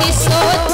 высот